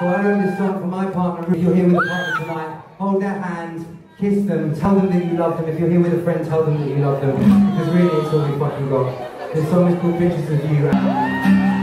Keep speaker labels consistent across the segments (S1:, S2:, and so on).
S1: So I wrote this song for my partner. If you're here with a partner tonight, hold their hand, kiss them, tell them that you love them. If you're here with a friend, tell them that you love them. Because really, it's all we fucking got. This song is called pictures of You.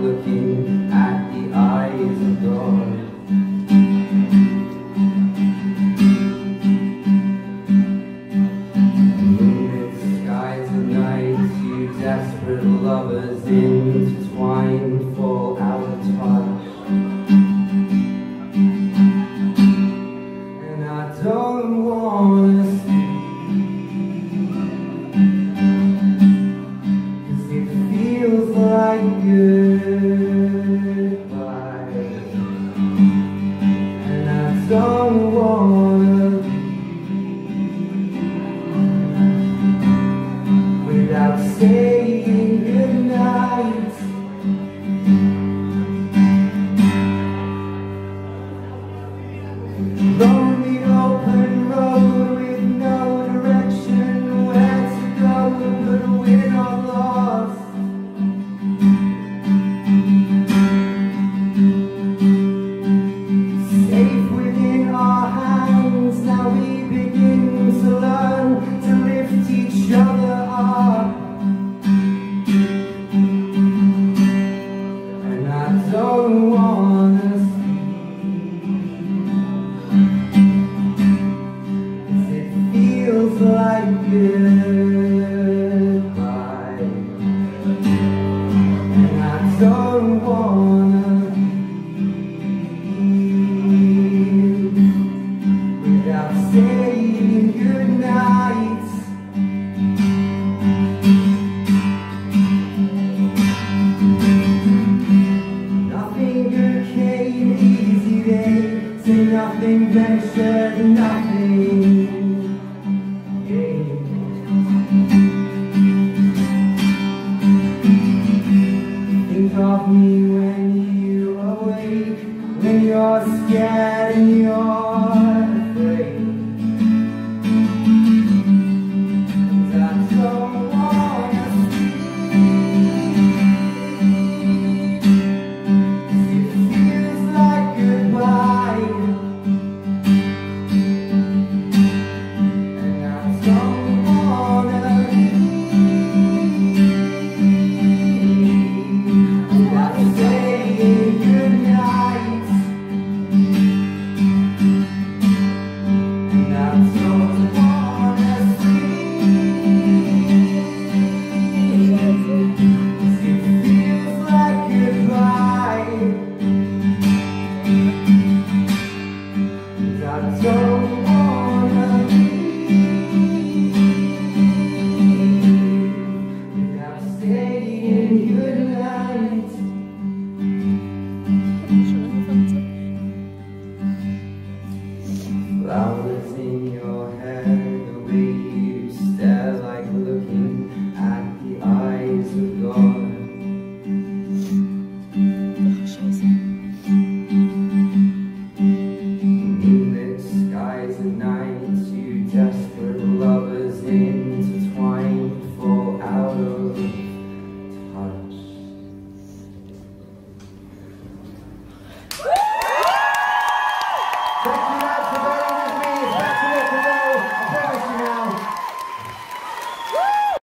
S1: looking at the eyes of God. desperate lovers intertwined for staying like it. And I don't wanna